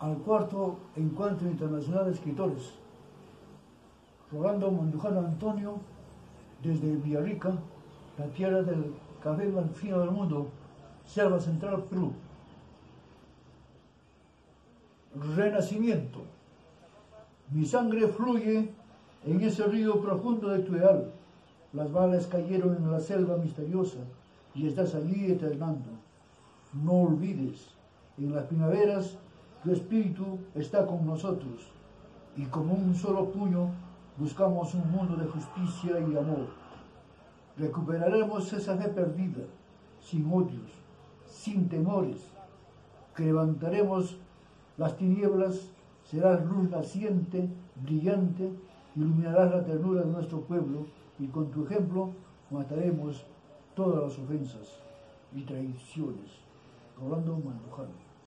Al cuarto encuentro internacional de escritores. Rolando Mandujano Antonio, desde Villarrica, la tierra del café más fino del mundo, Selva Central, Perú. Renacimiento. Mi sangre fluye en ese río profundo de tu ideal. Las balas cayeron en la selva misteriosa y estás allí eternando. No olvides, en las primaveras tu espíritu está con nosotros y como un solo puño buscamos un mundo de justicia y amor. Recuperaremos esa fe perdida, sin odios, sin temores, que levantaremos las tinieblas, serás luz naciente, brillante, iluminarás la ternura de nuestro pueblo y con tu ejemplo mataremos todas las ofensas y traiciones. Rolando Mandujano.